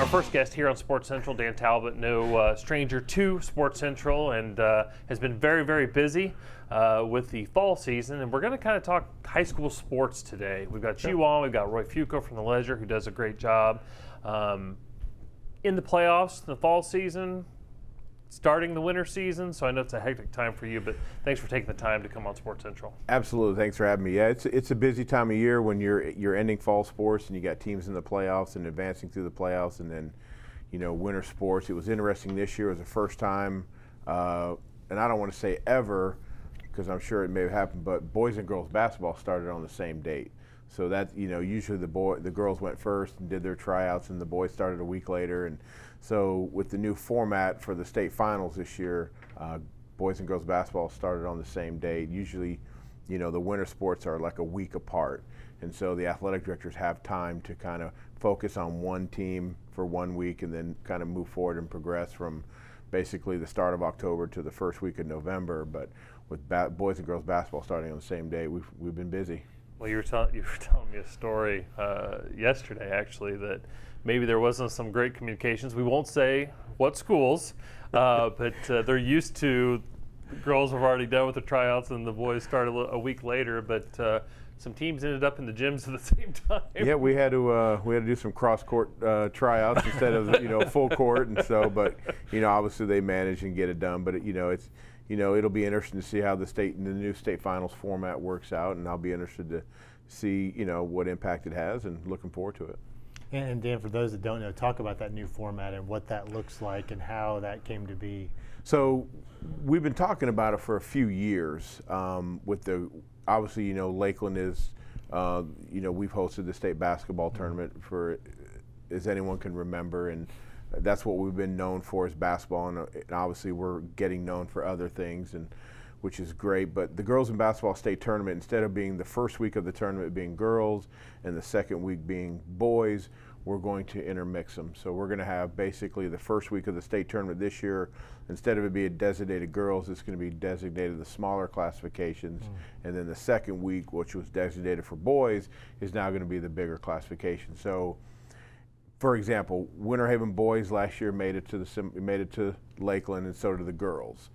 Our first guest here on Sports Central, Dan Talbot, no uh, stranger to Sports Central, and uh, has been very, very busy uh, with the fall season. And we're going to kind of talk high school sports today. We've got you on, we've got Roy Fuoco from the Ledger, who does a great job. Um, in the playoffs, the fall season, starting the winter season. So I know it's a hectic time for you, but thanks for taking the time to come on Sports Central. Absolutely, thanks for having me. Yeah, it's it's a busy time of year when you're you're ending fall sports and you got teams in the playoffs and advancing through the playoffs, and then you know winter sports. It was interesting this year. It was the first time, uh, and I don't want to say ever because I'm sure it may have happened, but boys and girls basketball started on the same date. So that you know, usually the boy, the girls went first and did their tryouts, and the boys started a week later. And so with the new format for the state finals this year, uh, boys and girls basketball started on the same day. Usually, you know, the winter sports are like a week apart, and so the athletic directors have time to kind of focus on one team for one week, and then kind of move forward and progress from basically the start of October to the first week of November. But with boys and girls basketball starting on the same day, we've we've been busy. Well, you were, tell- you were telling me a story uh, yesterday, actually, that maybe there wasn't some great communications. We won't say what schools, uh, but uh, they're used to the girls have already done with the tryouts and the boys start a, a week later. But uh, some teams ended up in the gyms at the same time. Yeah, we had to uh, we had to do some cross court uh, tryouts instead of you know full court, and so but you know obviously they manage and get it done. But it, you know it's you know, it'll be interesting to see how the state the new state finals format works out, and I'll be interested to see you know what impact it has, and looking forward to it. And Dan, for those that don't know, talk about that new format and what that looks like and how that came to be. So we've been talking about it for a few years. Um, with the obviously, you know, Lakeland is, uh, you know, we've hosted the state basketball tournament for as anyone can remember, and that's what we've been known for is basketball, and, uh, and, obviously we're getting known for other things, and which is great. But the girls in basketball state tournament, instead of being the first week of the tournament being girls and the second week being boys, we're going to intermix them. So we're going to have basically the first week of the state tournament this year, instead of it being designated girls, it's going to be designated the smaller classifications. Mm. And then the second week, which was designated for boys, is now going to be the bigger classification. So for example, Winter Haven boys last year made it to the made it to Lakeland, and so did the girls.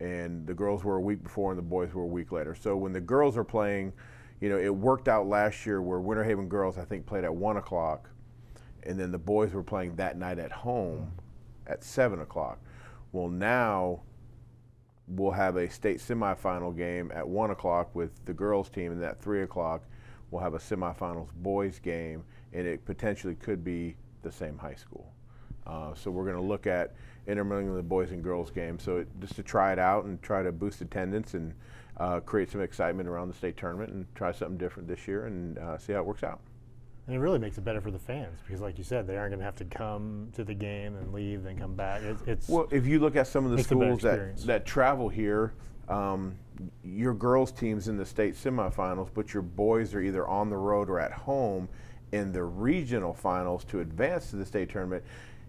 And the girls were a week before, and the boys were a week later. So when the girls are playing, you know, it worked out last year where Winter Haven girls I think played at one o'clock, and then the boys were playing that night at home at seven o'clock. Well, now we'll have a state semifinal game at one o'clock with the girls team, and at three o'clock we'll have a semifinals boys game and it potentially could be the same high school. Uh, so we're going to look at intermingling the boys and girls game. So it, just to try it out and try to boost attendance and uh, create some excitement around the state tournament and try something different this year and uh, see how it works out. And it really makes it better for the fans because, like you said, they aren't going to have to come to the game and leave, and come back. It's, it's well, if you look at some of the schools that that travel here, um, your girls teams in the state semifinals, but your boys are either on the road or at home in the regional finals to advance to the state tournament,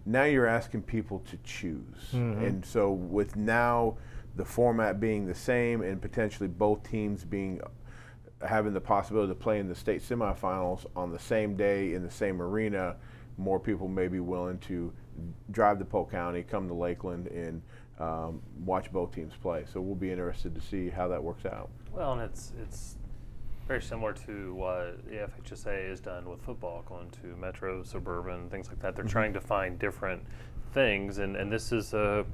now you're asking people to choose. Mm-hmm. And so with now the format being the same and potentially both teams being having the possibility to play in the state semifinals on the same day in the same arena, more people may be willing to drive to Polk County, come to Lakeland, and um, watch both teams play. So we'll be interested to see how that works out. Well, and it's it's very similar to what the FHSAA has done with football, going to metro, suburban, things like that. They're mm-hmm. trying to find different things, and, and this is a,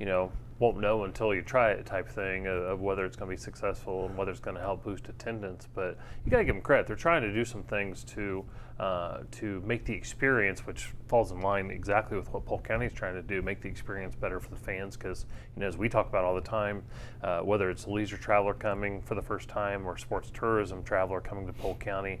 you know, won't know until you try it type thing of, whether it's going to be successful and whether it's going to help boost attendance. But you got to give them credit. They're trying to do some things to uh, to make the experience, which falls in line exactly with what Polk County is trying to do, make the experience better for the fans. Because you know, as we talk about all the time, uh, whether it's a leisure traveler coming for the first time or sports tourism traveler coming to Polk County,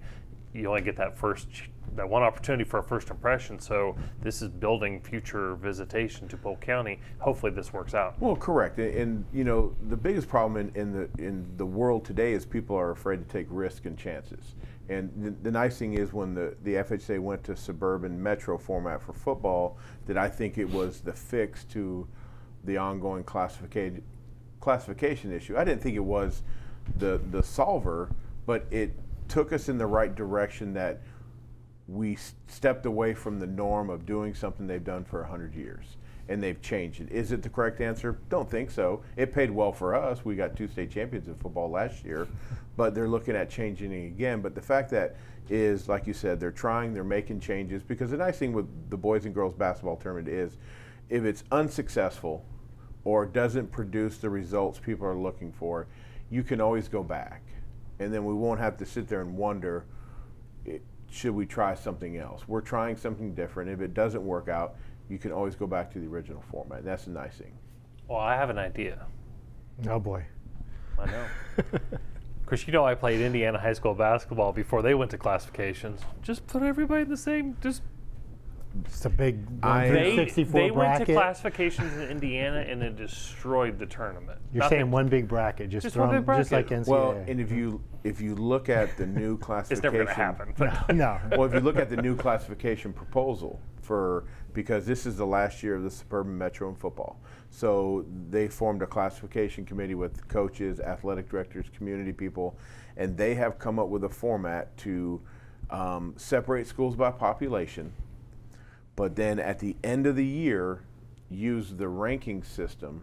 you only get that first that one opportunity for a first impression. So this is building future visitation to Polk County. Hopefully, this works out. Well, correct. And, and you know, the biggest problem in, in, the in the world today is people are afraid to take risks and chances. And the, the, nice thing is when the, the FHA went to suburban metro format for football, that I think it was the fix to the ongoing classification classification issue. I didn't think it was the the solver, but it took us in the right direction that we stepped away from the norm of doing something they've done for 100 years and they've changed it. Is it the correct answer? Don't think so. It paid well for us. We got two state champions in football last year, but they're looking at changing it again. But the fact that is, like you said, they're trying, they're making changes because the nice thing with the boys and girls basketball tournament is if it's unsuccessful or doesn't produce the results people are looking for, you can always go back. And then we won't have to sit there and wonder should we try something else? We're trying something different. If it doesn't work out, you can always go back to the original format. That's a nice thing. Well, I have an idea. Oh boy. I know. Kris, you know I played Indiana high school basketball before they went to classifications. Just put everybody in the same. Just Just a big I- they, 164 they went to classifications in Indiana and it destroyed the tournament. You're Nothing- saying one big bracket, just, Just throw one 'em- big just like bracket. NCAA. Well, and if you if you look at the new classification, It's never going to happen. But no. well, if you look at the new classification proposal for because this is the last year of the suburban metro in football, so they formed a classification committee with coaches, athletic directors, community people, and they have come up with a format to um, separate schools by population, but then at the end of the year, use the ranking system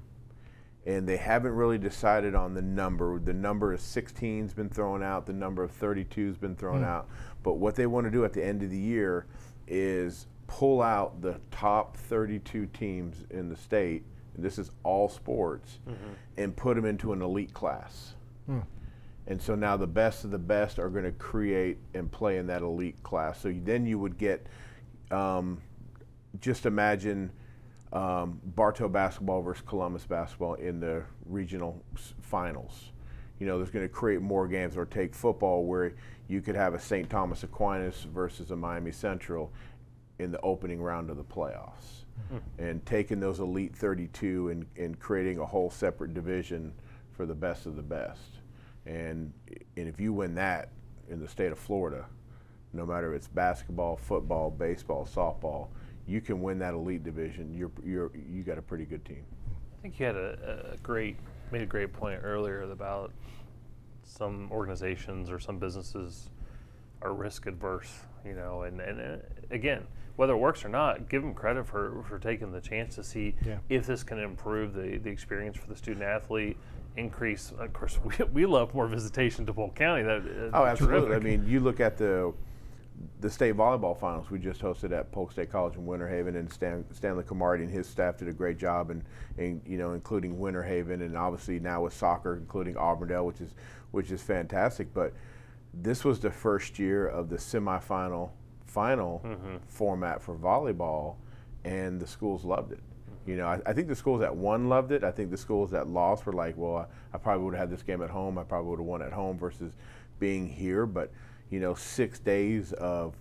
and they haven't really decided on the number. The number of 16's been thrown out, the number of 32's been thrown hmm. out. But what they want to do at the end of the year is pull out the top 32 teams in the state, and this is all sports, mm-hmm. and put them into an elite class. Hmm. And so now the best of the best are going to create and play in that elite class. So then you would get, um, just imagine um, Bartow basketball versus Columbus basketball in the regional finals. You know, there's going to create more games, or take football where you could have a St. Thomas Aquinas versus a Miami Central in the opening round of the playoffs. And taking those elite 32 and, and creating a whole separate division for the best of the best. And, and if you win that in the state of Florida, no matter if it's basketball, football, baseball, softball, you can win that elite division. You're, you're, you got a pretty good team. I think you had a, a great made a great point earlier about some organizations or some businesses are risk adverse, you know, and, and uh, again, whether it works or not, give them credit for, for taking the chance to see Yeah. if this can improve the, the experience for the student athlete, increase. Of course, we, we love more visitation to Polk County. That uh, Oh, absolutely. I mean, you look at the the state volleyball finals we just hosted at Polk State College in Winter Haven, and Stan, Stanley Camardi and his staff did a great job, and, and you know, including Winter Haven, and obviously now with soccer, including Auburndale, which is which is fantastic. But this was the first year of the semifinal final mm-hmm. format for volleyball, and the schools loved it. You know, I, I think the schools that won loved it. I think the schools that lost were like, well, I, I probably would have had this game at home. I probably would have won at home versus being here. But, you know, six days of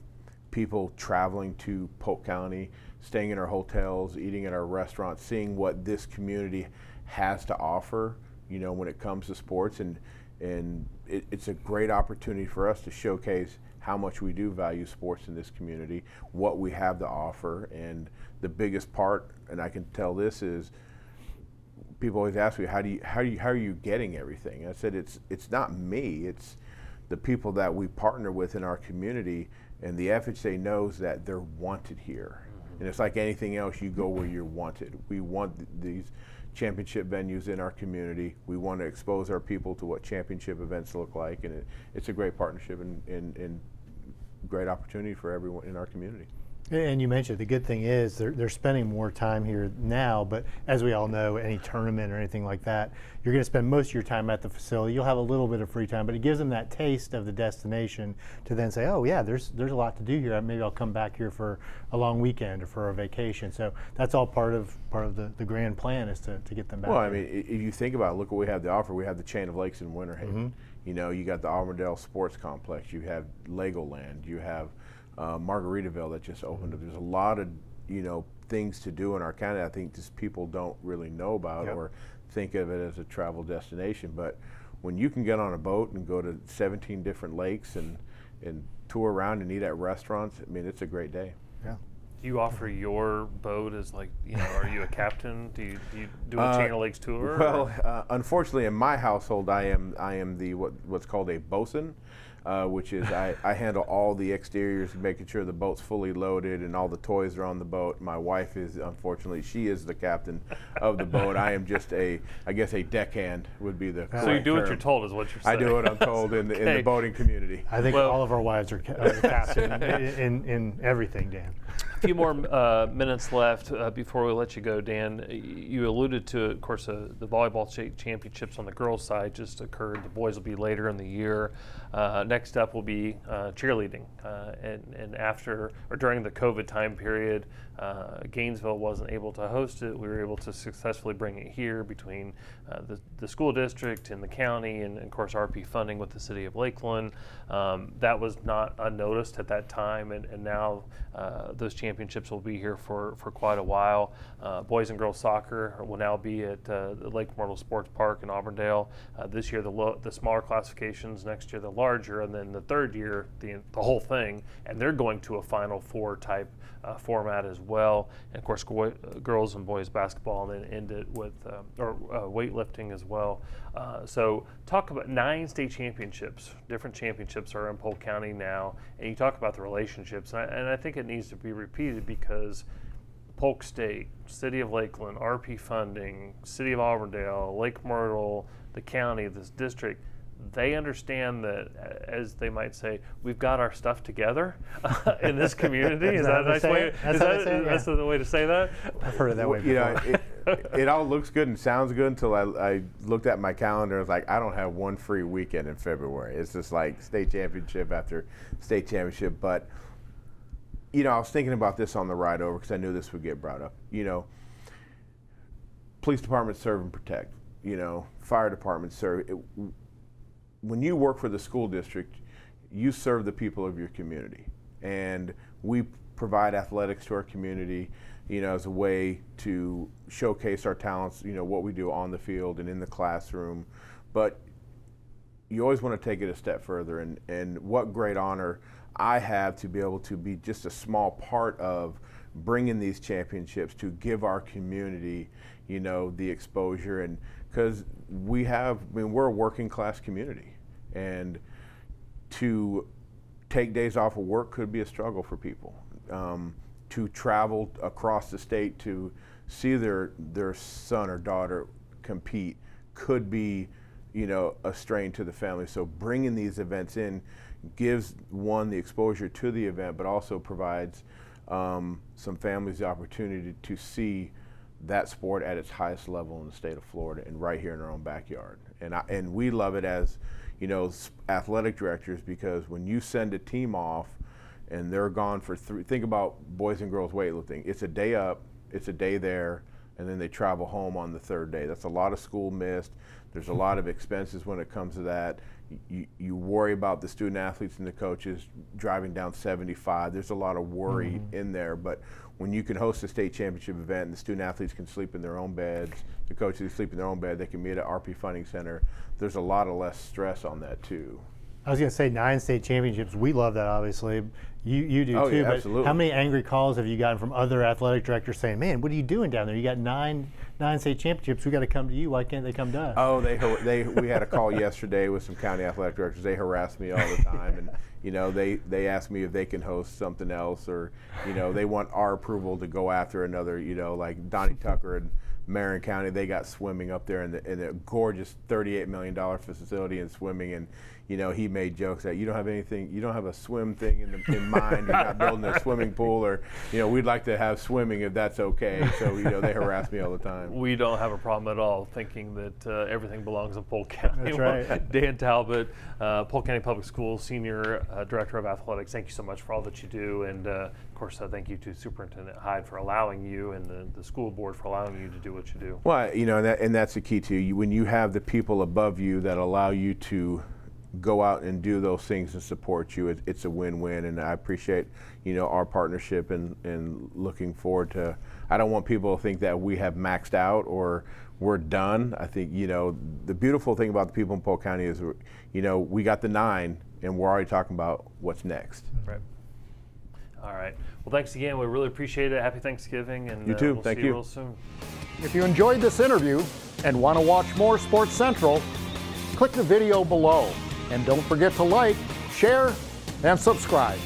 people traveling to Polk County, staying in our hotels, eating at our restaurants, seeing what this community has to offer, you know, when it comes to sports. And, and it, it's a great opportunity for us to showcase how much we do value sports in this community, what we have to offer. And the biggest part, and I can tell this, is people always ask me, how do you, how do you, how are you getting everything? I said, it's, it's not me, it's the people that we partner with in our community, and the FHA knows that they're wanted here. Mm-hmm. And it's like anything else, you go where you're wanted. We want th- these championship venues in our community. We want to expose our people to what championship events look like, and it, it's a great partnership and, and, and great opportunity for everyone in our community. And you mentioned the good thing is they're, they're spending more time here now, but as we all know, any tournament or anything like that, you're going to spend most of your time at the facility. You'll have a little bit of free time, but it gives them that taste of the destination to then say, oh, yeah, there's, there's a lot to do here. Maybe I'll come back here for a long weekend or for a vacation. So that's all part of part of the, the grand plan is to, to get them back. Well, I mean, if you think about it, look what we have to offer. We have the chain of lakes in Winter Haven. Mm-hmm. You know, you got the Auburndale Sports Complex. You have Legoland. You have uh, Margaritaville that just opened up. There's a lot of, you know, things to do in our county. I think just people don't really know about Yep. or think of it as a travel destination. But when you can get on a boat and go to 17 different lakes and, and tour around and eat at restaurants, I mean, it's a great day. yeah. Do you offer your boat as like you know? Are you a captain? Do you do, you do a Uh, Chain of Lakes tour? Well, uh, unfortunately, in my household, I am I am the what, what's called a bosun. uh, which is I, I handle all the exteriors, making sure the boat's fully loaded and all the toys are on the boat. My wife is, unfortunately, she is the captain of the boat. I am just a, I guess, a deckhand would be the. So you do what term. you're told, is what you're saying I do what I'm told in the, in the boating community. I think Well- all of our wives are, ca- are captain in, in, in everything, Dan. Few more uh, minutes left uh, before we let you go, Dan. You alluded to, of course, uh, the volleyball cha- championships on the girls' side just occurred. The boys will be later in the year. Uh, next up will be uh, cheerleading, uh, and and after or during the COVID time period, Gainesville wasn't able to host it. We were able to successfully bring it here between the the school district and the county, and, of course RP funding with the city of Lakeland. Um, that was not unnoticed at that time, and, and now uh, those championships will be here for, for quite a while. Uh, boys and girls soccer will now be at uh, the Lake Myrtle Sports Park in Auburndale. Uh, this year, the, the smaller classifications, next year, the larger, and then the third year, the, the whole thing. And they're going to a Final Four type uh, format as well. And of course, uh, girls and boys basketball, and then end it with um, or weightlifting as well. Uh, so, talk about nine state championships. Different championships are in Polk County now, and you talk about the relationships, and I, and I think it needs to be repeated because Polk State, City of Lakeland, RP funding, City of Auburndale, Lake Myrtle, the county, this district, they understand that, as they might say, we've got our stuff together in this community. Is is that that a nice way? That's is how that, say it? that's the way to say that? I've heard it that way you before. know, it, it all looks good and sounds good until I, I looked at my calendar. I was like I don't have one free weekend in February. It's just like state championship after state championship. But you know, I was thinking about this on the ride over because I knew this would get brought up. You know, police departments serve and protect. You know, fire departments serve. It, when you work for the school district, you serve the people of your community, and we provide athletics to our community, you know, as a way to showcase our talents, you know, what we do on the field and in the classroom. But you always want to take it a step further, and, and what great honor I have to be able to be just a small part of bringing these championships to give our community, you know, the exposure and because we have, I mean, we're a working class community, and to take days off of work could be a struggle for people. Um, to travel across the state to see their their son or daughter compete could be, you know, a strain to the family. So bringing these events in gives one the exposure to the event, but also provides um, some families the opportunity to see that sport at its highest level in the state of Florida and right here in our own backyard. And I, and we love it as, you know, athletic directors because when you send a team off and they're gone for three, think about boys and girls weightlifting. It's a day up, it's a day there, and then they travel home on the third day. That's a lot of school missed. There's a hmm. lot of expenses when it comes to that. You, you worry about the student athletes and the coaches driving down 75. There's a lot of worry hmm. in there, but when you can host a state championship event and the student athletes can sleep in their own beds, the coaches sleep in their own bed, they can meet at RP Funding Center. There's a lot of less stress on that too. I was going to say nine state championships. We love that, obviously. You you do Oh, too. yeah, absolutely. how many angry calls have you gotten from other athletic directors saying, "Man, what are you doing down there? You got nine nine state championships. We got to come to you. Why can't they come to us?" Oh, they they we had a call yesterday with some county athletic directors. They harass me all the time, and you know they they ask me if they can host something else, or you know they want our approval to go after another. You know, like Donnie Tucker and Marion County, they got swimming up there in the in a gorgeous thirty-eight million dollar facility and swimming, and you know he made jokes that you don't have anything, you don't have a swim thing in, the, in mind. You're not building a swimming pool, or you know we'd like to have swimming if that's okay. So you know they harass me all the time. We don't have a problem at all thinking that uh, everything belongs in Polk County. That's right. Dan Talbot, uh, Polk County Public Schools Senior uh, Director of Athletics, thank you so much for all that you do. And uh, of course, uh, thank you to Superintendent Heid for allowing you and the, the school board for allowing you to do what you do. Well, you know, and, that, and that's the key too. You, when you have the people above you that allow you to go out and do those things and support you, it, it's a win-win. And I appreciate, you know, our partnership and, and looking forward to. I don't want people to think that we have maxed out or we're done. I think, you know, the beautiful thing about the people in Polk County is, we're- you know, we got the nine and we're already talking about what's next. Right. All right. Well, thanks again. We really appreciate it. Happy Thanksgiving. And You uh. We'll Thank see you you. real soon. If you enjoyed this interview and want to watch more Sports Central, click the video below. And don't forget to like, share, and subscribe.